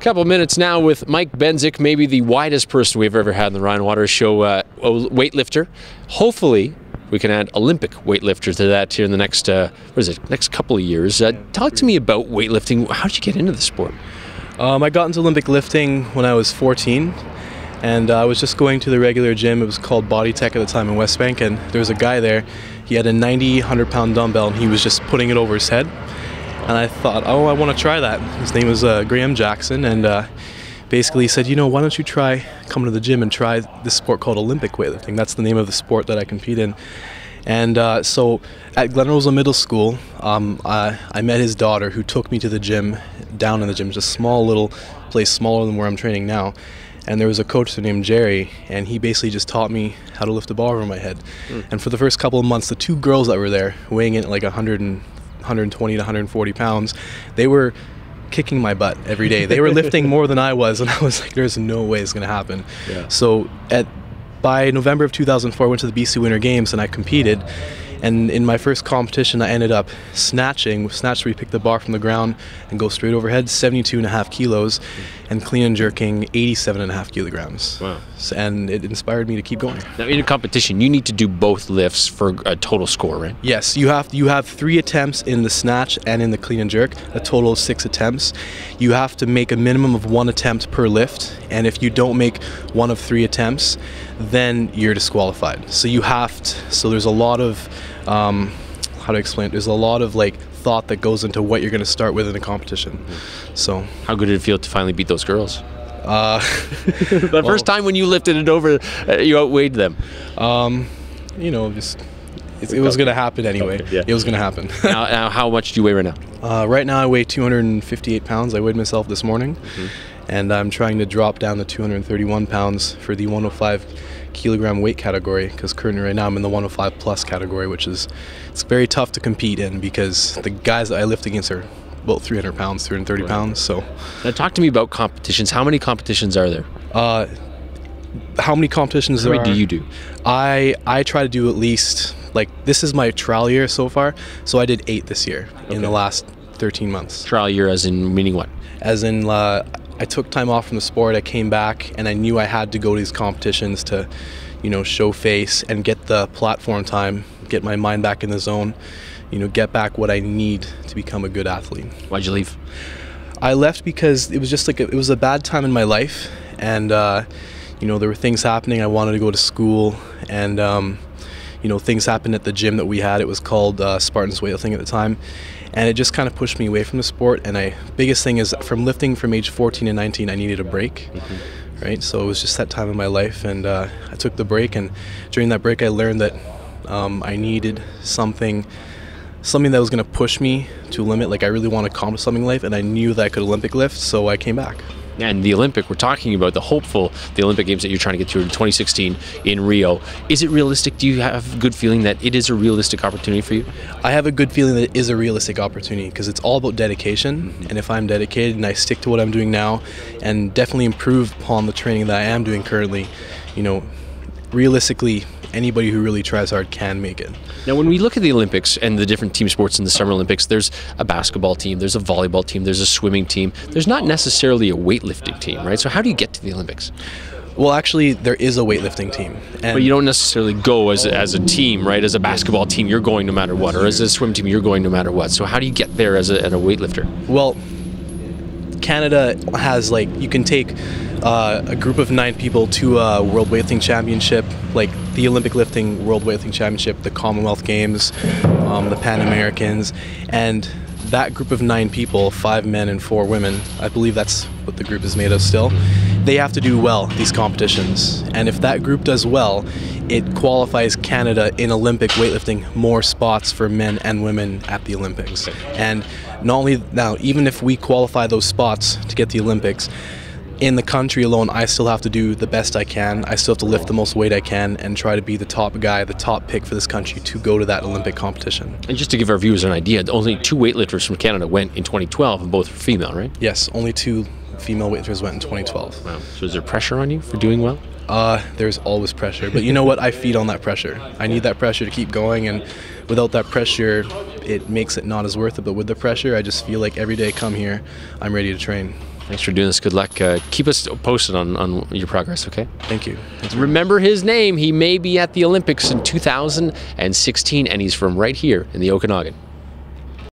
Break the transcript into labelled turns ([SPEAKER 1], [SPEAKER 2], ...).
[SPEAKER 1] Couple minutes now with Mike Bencsik, maybe the widest person we've ever had in the Ryan Watters Show, uh, weightlifter. Hopefully, we can add Olympic weightlifter to that here in the next, uh, what is it, next couple of years. Uh, talk to me about weightlifting. How did you get into the sport?
[SPEAKER 2] Um, I got into Olympic lifting when I was 14, and uh, I was just going to the regular gym. It was called Body Tech at the time in Westbank, and there was a guy there. He had a 90, 100 pound dumbbell, and he was just putting it over his head and I thought, oh, I want to try that. His name was uh, Graham Jackson, and uh, basically he said, you know, why don't you try coming to the gym and try this sport called Olympic weightlifting? That's the name of the sport that I compete in. And uh, so at Glenrosa Middle School, um, I, I, met his daughter who took me to the gym, down in the gym, just a small little place, smaller than where I'm training now. And there was a coach named Jerry, and he basically just taught me how to lift a bar over my head. Mm. And for the first couple of months, the two girls that were there, weighing in at like 100 and 120 to 140 pounds, they were kicking my butt every day. They were lifting more than I was, and I was like, "There's no way it's going to happen." Yeah. So at by November of 2004, I went to the BC Winter Games and I competed. And in my first competition, I ended up snatching, snatch where you pick the bar from the ground and go straight overhead, 72 and a half kilos, and clean and jerking 87 and a half kilograms. Wow. And it inspired me to keep going.
[SPEAKER 1] Now, in a competition, you need to do both lifts for a total score, right?
[SPEAKER 2] Yes, you have you have three attempts in the snatch and in the clean and jerk, a total of six attempts. You have to make a minimum of one attempt per lift, and if you don't make one of three attempts, then you're disqualified. So you have to, so there's a lot of um, how to explain it. There's a lot of like thought that goes into what you're going to start with in a competition. So how
[SPEAKER 1] good did it feel to finally beat those girls? Uh, the well, first time when you lifted it over, uh, you outweighed them.
[SPEAKER 2] Um, you know, just it, it was going to happen anyway. Okay, yeah. It was going to happen.
[SPEAKER 1] now, now, how much do you weigh right now?
[SPEAKER 2] Uh, right now, I weigh 258 pounds. I weighed myself this morning, mm-hmm. and I'm trying to drop down to 231 pounds for the 105 kilogram weight category because currently right now I'm in the 105 plus category, which is it's very tough to compete in because the guys that I lift against are about 300 pounds, 330 right. pounds. So,
[SPEAKER 1] now talk to me about competitions. How many competitions are there? Uh,
[SPEAKER 2] how many competitions
[SPEAKER 1] how
[SPEAKER 2] many
[SPEAKER 1] do you do?
[SPEAKER 2] I I try to do at least like this is my trial year so far. So I did eight this year okay. in the last 13 months.
[SPEAKER 1] Trial year, as in meaning what?
[SPEAKER 2] As in uh, I took time off from the sport. I came back and I knew I had to go to these competitions to, you know, show face and get the platform time, get my mind back in the zone, you know, get back what I need to become a good athlete.
[SPEAKER 1] Why'd you leave?
[SPEAKER 2] I left because it was just like a, it was a bad time in my life, and uh, you know there were things happening. I wanted to go to school, and um, you know things happened at the gym that we had. It was called uh, Spartans Weightlifting at the time, and it just kind of pushed me away from the sport. And I biggest thing is from lifting from age 14 to 19, I needed a break. Mm-hmm. Right, so it was just that time in my life, and uh, I took the break. And during that break, I learned that um, I needed something, something that was going to push me to a limit. Like I really want to accomplish something in life, and I knew that I could Olympic lift, so I came back
[SPEAKER 1] and the Olympic, we're talking about the hopeful, the Olympic Games that you're trying to get to in 2016 in Rio. Is it realistic? Do you have a good feeling that it is a realistic opportunity for you?
[SPEAKER 2] I have a good feeling that it is a realistic opportunity because it's all about dedication. Mm-hmm. And if I'm dedicated and I stick to what I'm doing now and definitely improve upon the training that I am doing currently, you know, realistically, anybody who really tries hard can make it.
[SPEAKER 1] Now, when we look at the Olympics and the different team sports in the Summer Olympics, there's a basketball team, there's a volleyball team, there's a swimming team. There's not necessarily a weightlifting team, right? So, how do you get to the Olympics?
[SPEAKER 2] Well, actually, there is a weightlifting team.
[SPEAKER 1] but you don't necessarily go as a, as a team, right? As a basketball team, you're going no matter what, or as a swim team, you're going no matter what. So, how do you get there as a, as a weightlifter?
[SPEAKER 2] Well, Canada has like you can take uh, a group of nine people to a World Weightlifting Championship, like the Olympic Lifting World Weightlifting Championship, the Commonwealth Games, um, the Pan Americans, and that group of nine people, five men and four women, I believe that's what the group is made of still, they have to do well these competitions. And if that group does well, it qualifies Canada in Olympic weightlifting more spots for men and women at the Olympics. And not only now, even if we qualify those spots to get the Olympics, in the country alone, I still have to do the best I can. I still have to lift the most weight I can and try to be the top guy, the top pick for this country to go to that Olympic competition.
[SPEAKER 1] And just to give our viewers an idea, only two weightlifters from Canada went in 2012, and both were female, right?
[SPEAKER 2] Yes, only two female weightlifters went in 2012.
[SPEAKER 1] Wow. So is there pressure on you for doing well?
[SPEAKER 2] Uh, there's always pressure, but you know what? I feed on that pressure. I need that pressure to keep going, and without that pressure, it makes it not as worth it. But with the pressure, I just feel like every day I come here, I'm ready to train.
[SPEAKER 1] Thanks for doing this. Good luck. Uh, keep us posted on, on your progress, okay?
[SPEAKER 2] Thank you. Thanks
[SPEAKER 1] Remember his name. He may be at the Olympics in 2016, and he's from right here in the Okanagan.